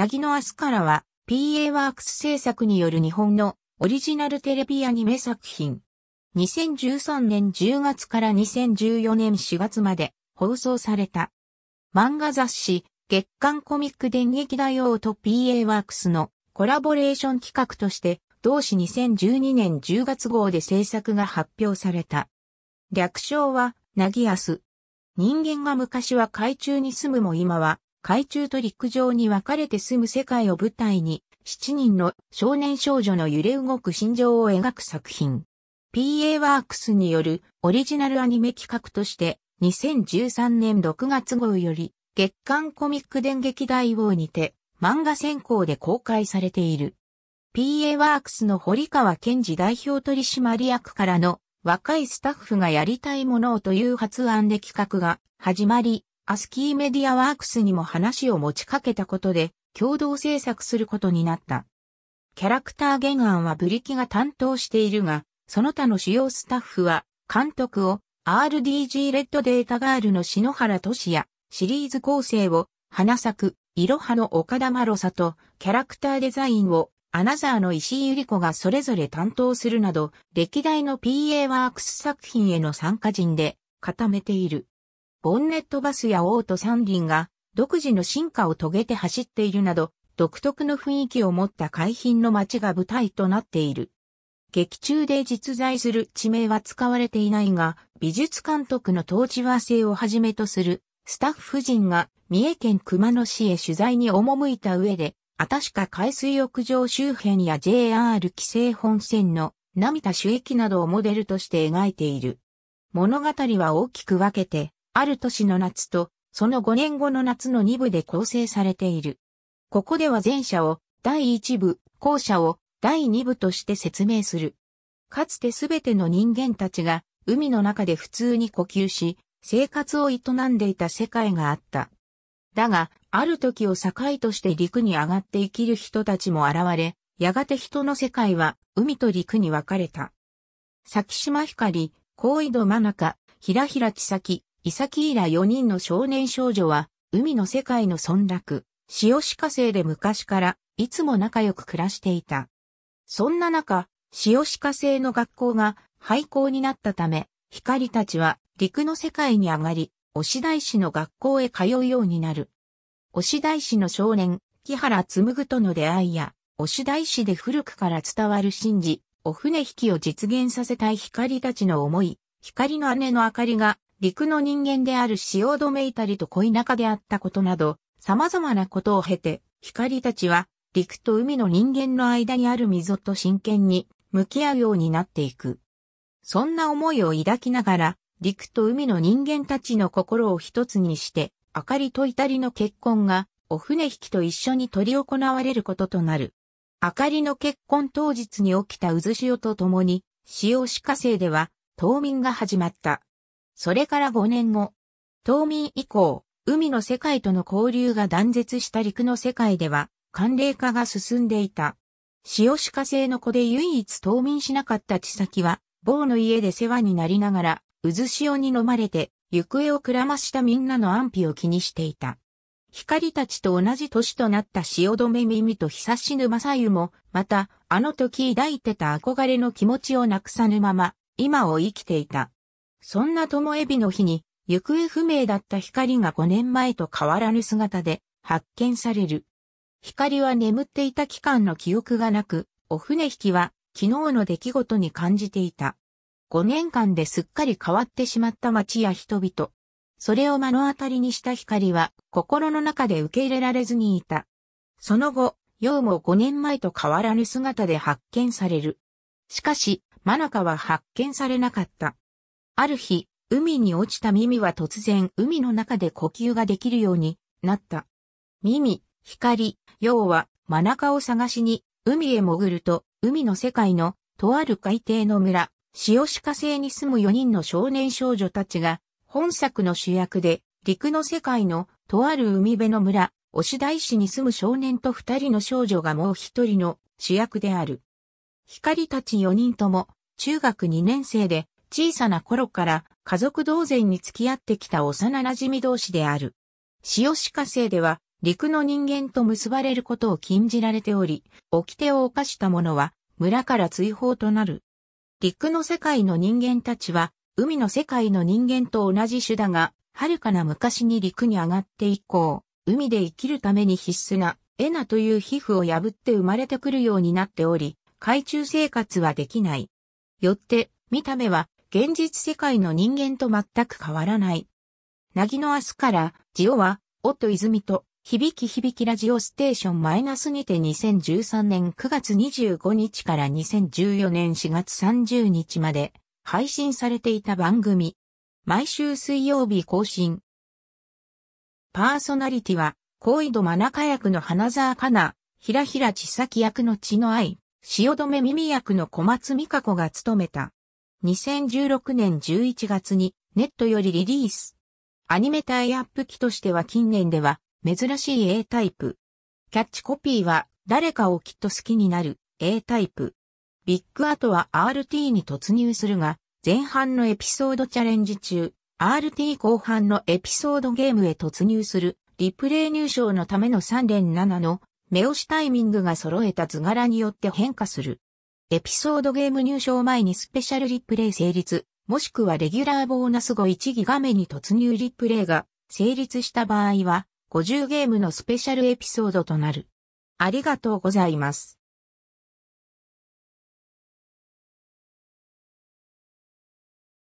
なぎの明日からは PA ワークス制作による日本のオリジナルテレビアニメ作品。2013年10月から2014年4月まで放送された。漫画雑誌月刊コミック電撃大王と PA ワークスのコラボレーション企画として同誌2012年10月号で制作が発表された。略称は、なぎやす。人間が昔は海中に住むも今は海中と陸上に分かれて住む世界を舞台に、7人の少年少女の揺れ動く心情を描く作品。PA ワークスによるオリジナルアニメ企画として、2013年6月号より、月刊コミック電撃大王にて、漫画先行で公開されている。PA ワークスの堀川健二代表取締役からの若いスタッフがやりたいものをという発案で企画が始まり、アスキーメディアワークスにも話を持ちかけたことで、共同制作することになった。キャラクター原案はブリキが担当しているが、その他の主要スタッフは、監督を RDG レッドデータガールの篠原俊也、シリーズ構成を花咲く、いろはの岡田マサと、キャラクターデザインをアナザーの石井ゆり子がそれぞれ担当するなど、歴代の PA ワークス作品への参加人で固めている。ボンネットバスやオート三輪が独自の進化を遂げて走っているなど、独特の雰囲気を持った海浜の街が舞台となっている。劇中で実在する地名は使われていないが、美術監督の当時和製をはじめとするスタッフ陣が三重県熊野市へ取材に赴いた上で、あたしか海水浴場周辺や JR 規制本線の涙主駅などをモデルとして描いている。物語は大きく分けて、ある年の夏と、その5年後の夏の2部で構成されている。ここでは前者を第1部、後者を第2部として説明する。かつてすべての人間たちが海の中で普通に呼吸し、生活を営んでいた世界があった。だが、ある時を境として陸に上がって生きる人たちも現れ、やがて人の世界は海と陸に分かれた。先島光、高井戸真中、ひらひら千咲、イサキイラ4人の少年少女は、海の世界の村落、潮シ火星で昔からいつも仲良く暮らしていた。そんな中、潮シ火星の学校が廃校になったため、光たちは陸の世界に上がり、押大市の学校へ通うようになる。押大市の少年、木原紡との出会いや、押大市で古くから伝わる神事、お船引きを実現させたい光たちの思い、光の姉の明かりが陸の人間である汐留いたりと恋仲であったことなど、様々なことを経て、光たちは陸と海の人間の間にある溝と真剣に向き合うようになっていく。そんな思いを抱きながら、陸と海の人間たちの心を一つにして、明かりと至りの結婚が、お船引きと一緒に取り行われることとなる。明かりの結婚当日に起きた渦潮とともに、潮死火星では、冬眠が始まった。それから5年後、冬眠以降、海の世界との交流が断絶した陸の世界では、寒冷化が進んでいた。潮シカ星の子で唯一冬眠しなかった千咲は、某の家で世話になりながら、渦潮に飲まれて、行方をくらましたみんなの安否を気にしていた。光たちと同じ年となった汐留耳と久しぬ正湯も、また、あの時抱いてた憧れの気持ちをなくさぬまま、今を生きていた。そんな友エビの日に、行方不明だった光が5年前と変わらぬ姿で発見される。光は眠っていた期間の記憶がなく、お船引きは昨日の出来事に感じていた。5年間ですっかり変わってしまった街や人々。それを目の当たりにした光は心の中で受け入れられずにいた。その後、陽も5年前と変わらぬ姿で発見される。しかし、マナカは発見されなかった。ある日、海に落ちたミミは突然海の中で呼吸ができるようになった。ミミ、光、要は、マナカを探しに海へ潜ると、海の世界のとある海底の村、潮シカ星に住む4人の少年少女たちが、本作の主役で、陸の世界のとある海辺の村、押大市に住む少年と2人の少女がもう1人の主役である。光たち4人とも、中学2年生で、小さな頃から家族同然に付き合ってきた幼馴染同士である。潮シカ星では陸の人間と結ばれることを禁じられており、掟を犯した者は村から追放となる。陸の世界の人間たちは、海の世界の人間と同じ種だが、遥かな昔に陸に上がって以降、海で生きるために必須な、エナという皮膚を破って生まれてくるようになっており、海中生活はできない。よって、見た目は、現実世界の人間と全く変わらない。なぎの明日から、ジオは、オット泉と、響き響きラジオステーションマイナスにて2013年9月25日から2014年4月30日まで配信されていた番組。毎週水曜日更新。パーソナリティは、高井戸真中役の花沢香菜、ひらひら千咲役の血の愛、塩止め耳役の小松美香子が務めた。2016年11月にネットよりリリース。アニメタイアップ機としては近年では珍しい A タイプ。キャッチコピーは誰かをきっと好きになる A タイプ。ビッグアートは RT に突入するが、前半のエピソードチャレンジ中、RT 後半のエピソードゲームへ突入する、リプレイ入賞のための3連7の目押しタイミングが揃えた図柄によって変化する。エピソードゲーム入賞前にスペシャルリプレイ成立、もしくはレギュラーボーナス後1ギガ目に突入リプレイが成立した場合は、50ゲームのスペシャルエピソードとなる。ありがとうございます。